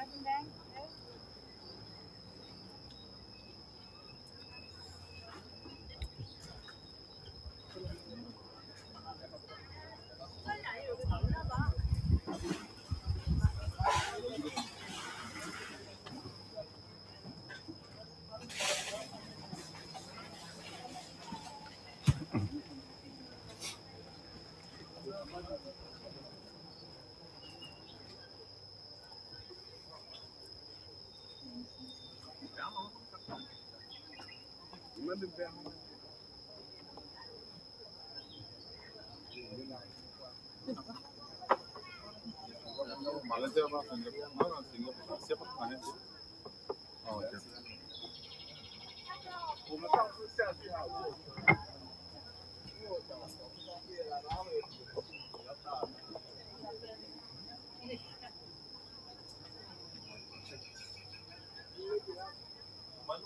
Haven't that 我们上次下去啊，就因为我想我们上次了，然后也比较大，因为比较，我们如。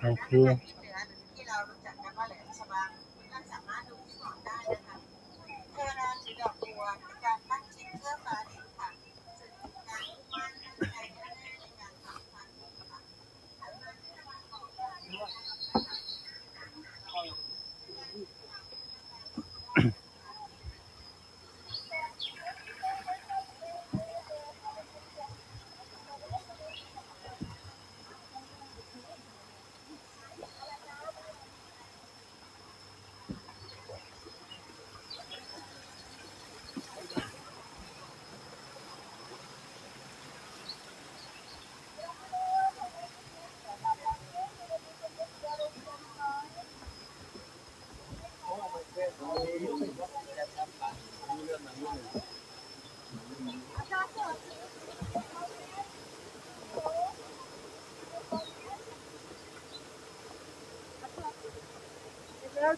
好喝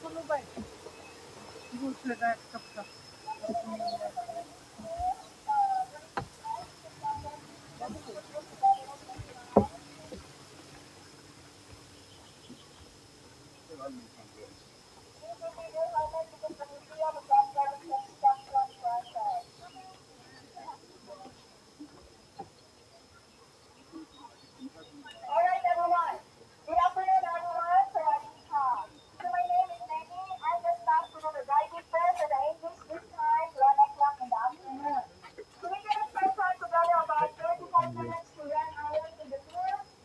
What should I?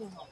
Wow.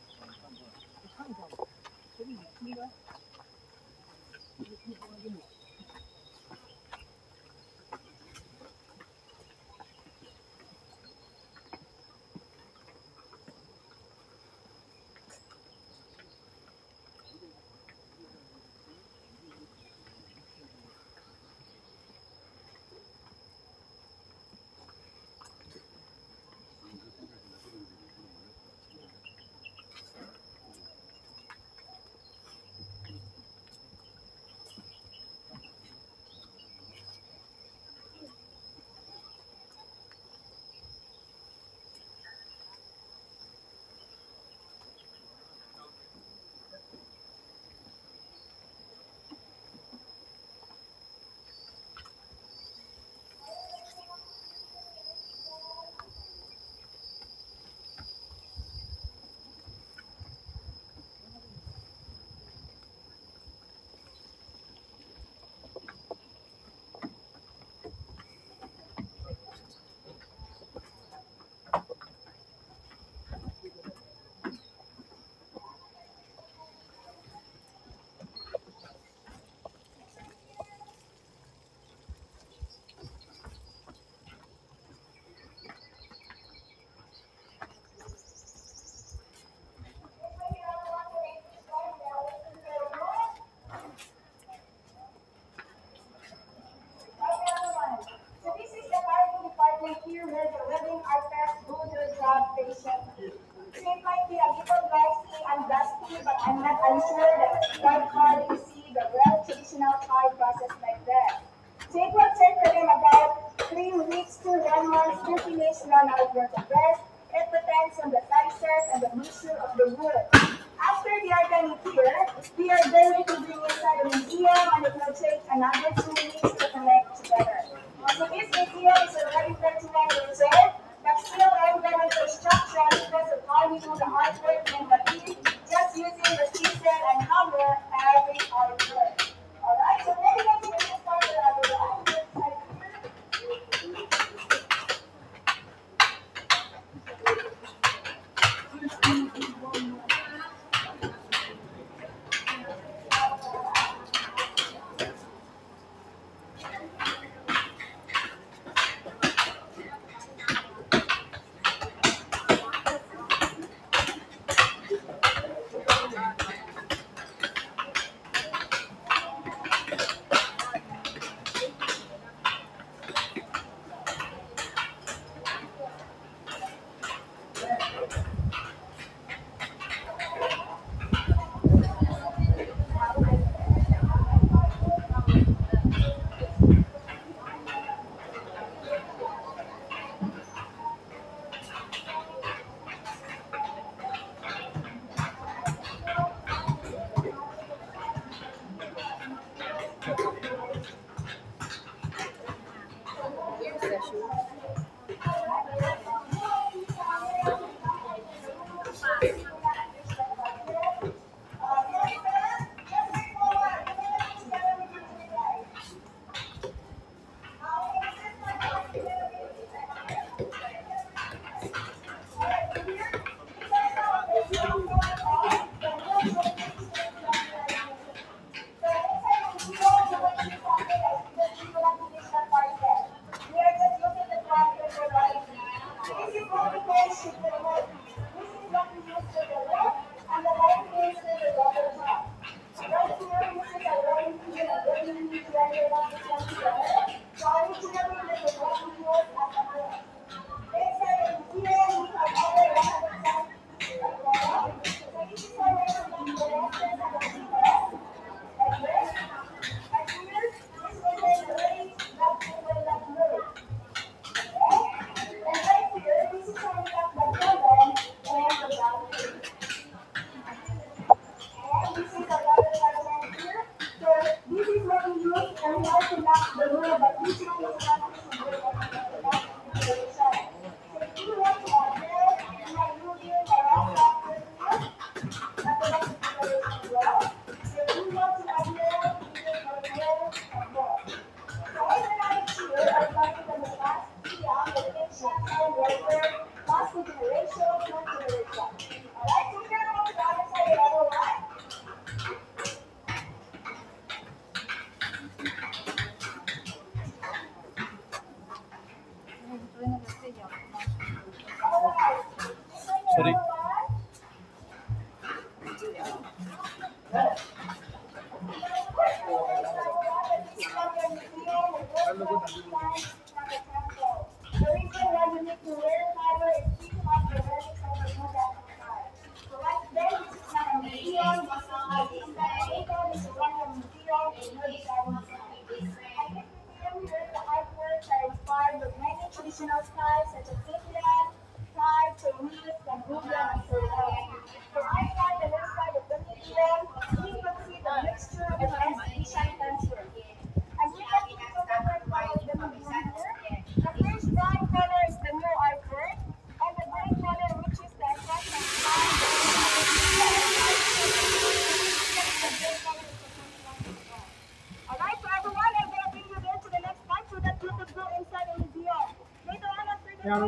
Obrigada.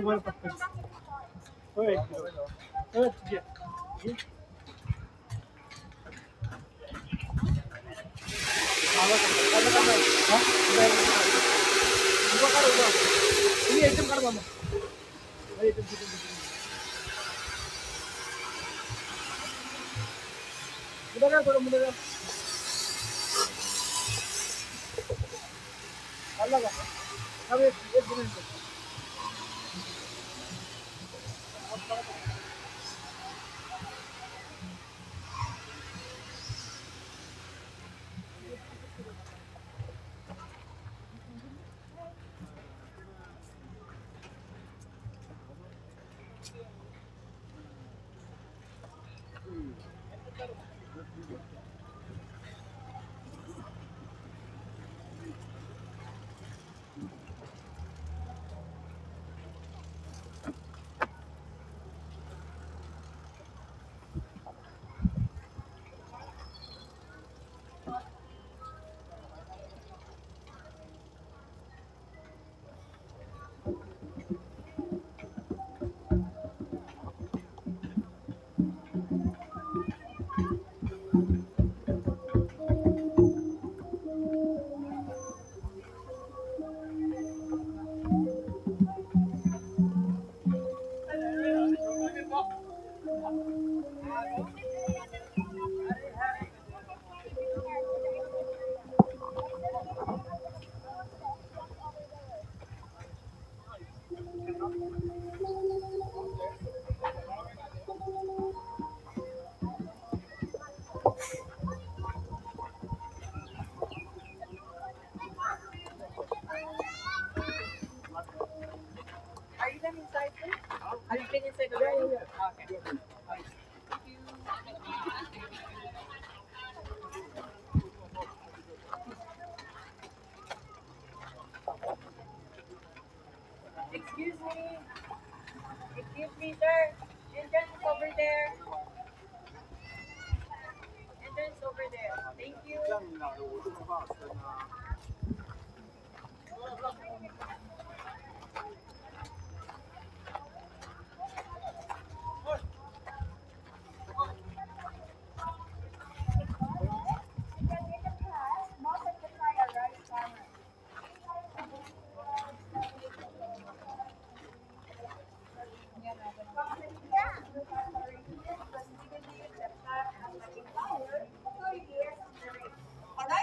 हुआ है पत्थर ओए ओए ये मुdah kan, kalau mudah kan. Allah kan. Kami, ini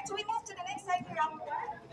So we move to the next slide, Raptor.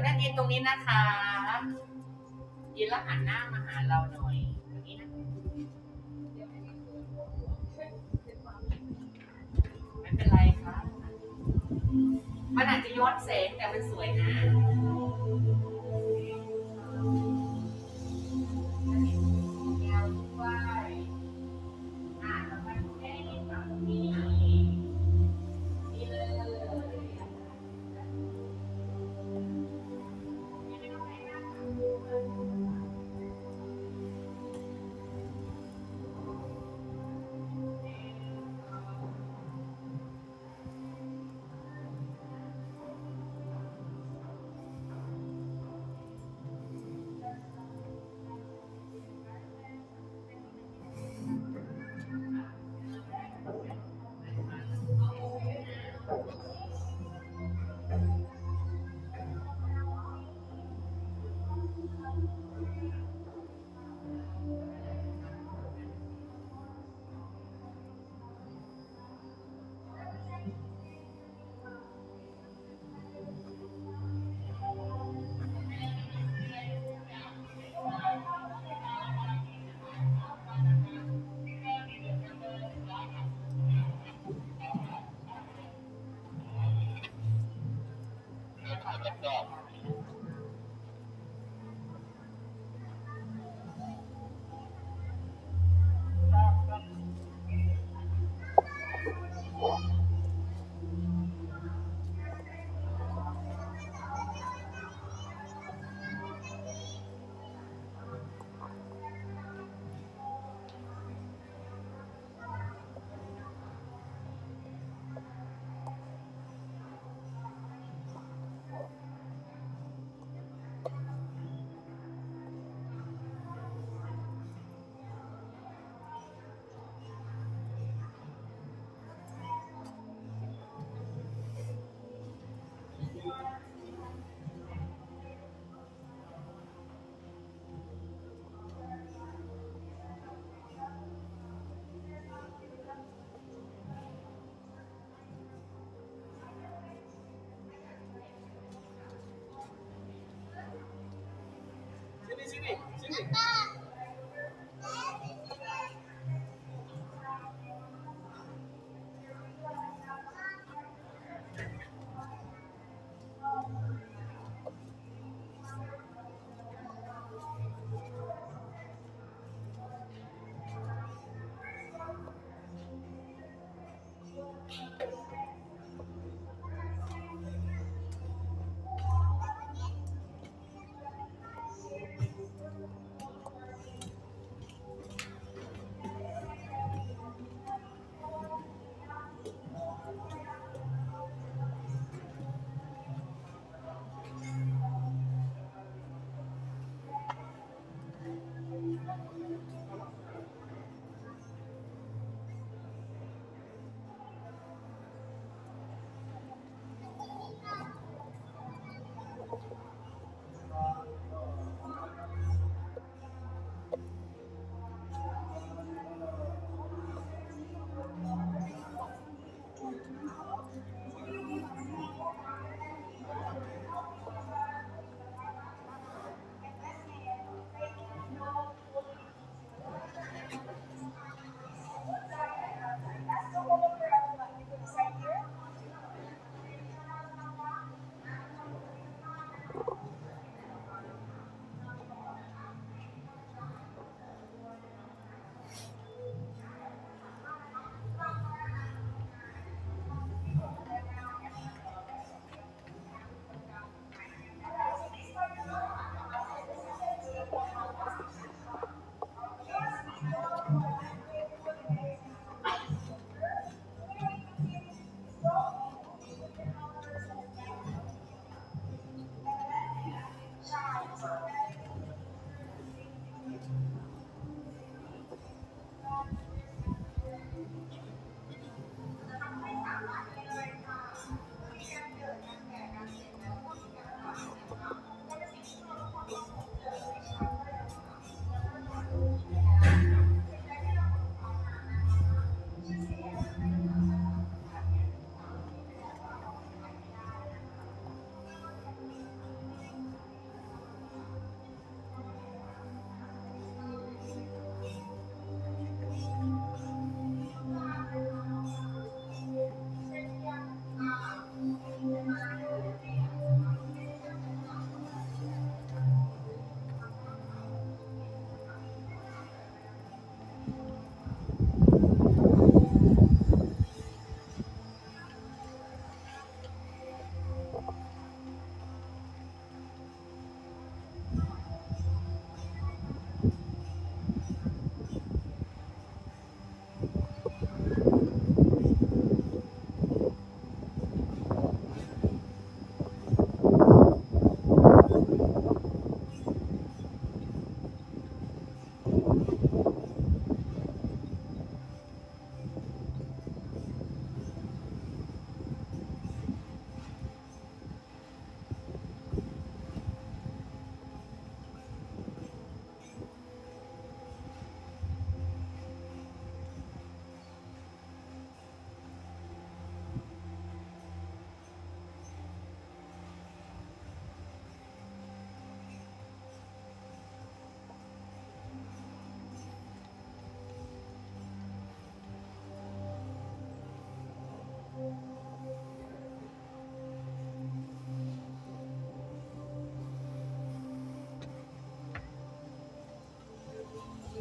คุณนันยืนตรงนี้นะคะยืนแล้วหันหน้ามาหาเราหน่อยตรงนี้นะไม่เป็นไรค่ะมันอาจจะย้อนแสงแต่มันสวยนะ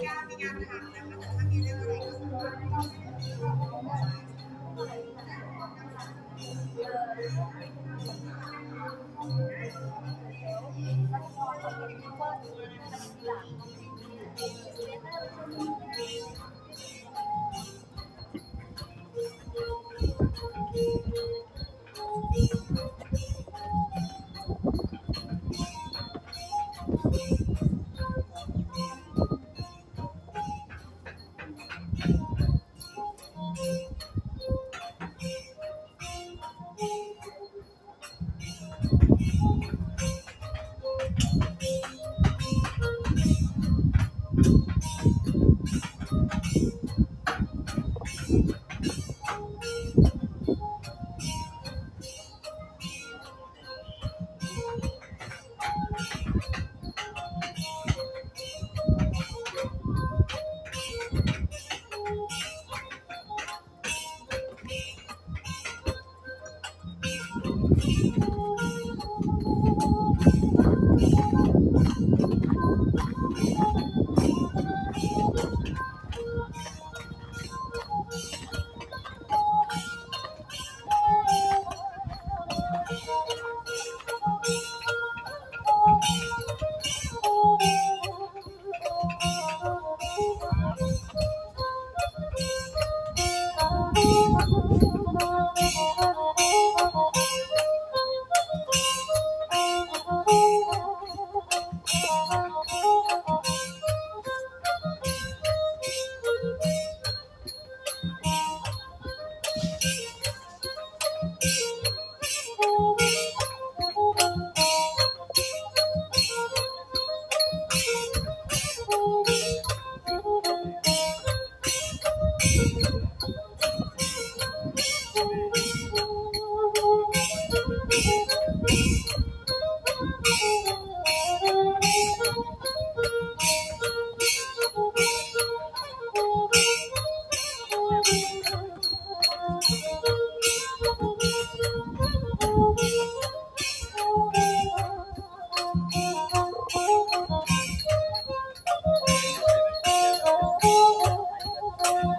Yeah. あ!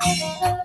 Thank you.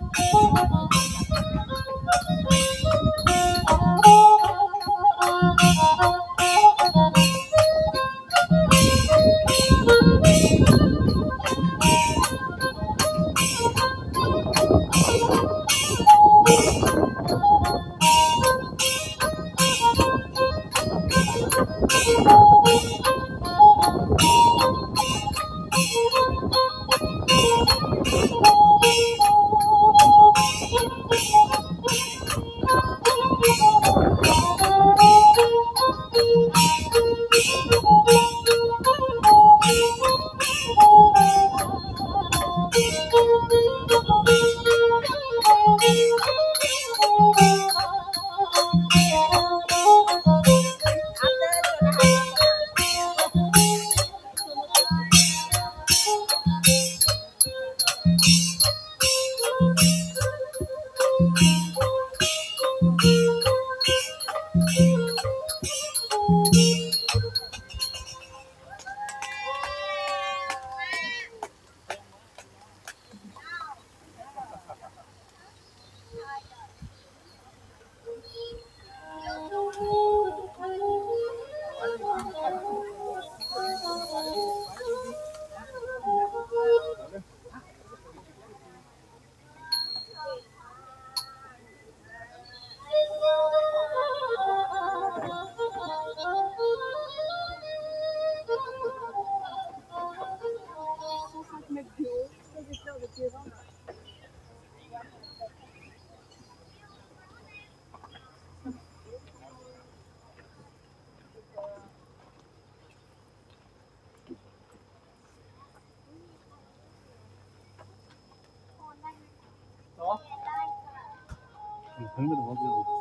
Iya, udah.